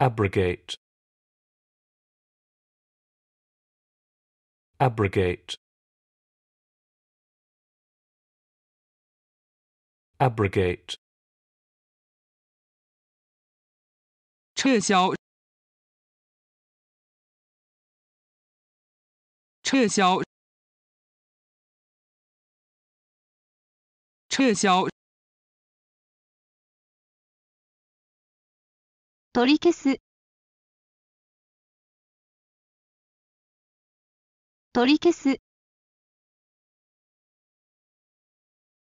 abrogate abrogate abrogate 撤销，撤销，撤销， 取り消す取り消す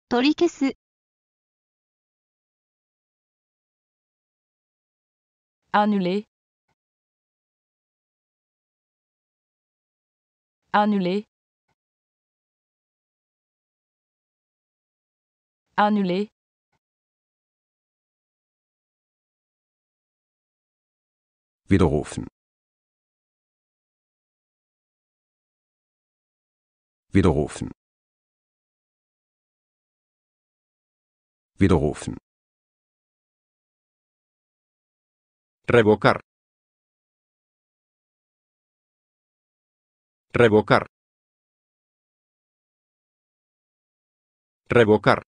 取り消す Annuler. Annuler. Annuler. Widerrufen. Widerrufen. Widerrufen. Revocar. Revocar. Revocar.